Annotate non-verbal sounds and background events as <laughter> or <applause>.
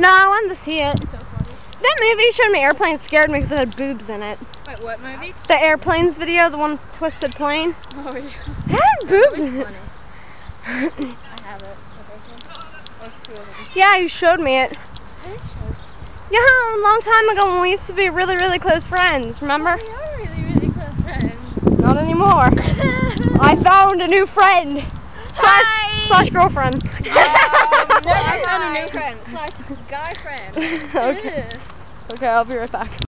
No, I wanted to see it. So. That movie you showed me airplane scared me because it had boobs in it. Wait, what movie? The airplanes video, the one with Twisted Plane. Oh yeah. It had boobs That in it. funny. <laughs> I have it. There's two of yeah, you showed me it. Yeah, a long time ago when we used to be really, really close friends, remember? We are really, really close friends. Not anymore. <laughs> I found a new friend. Slash, Hi. slash girlfriend. Um, I found a new friend. Slash guy friend. <laughs> okay. Okay, I'll be right back.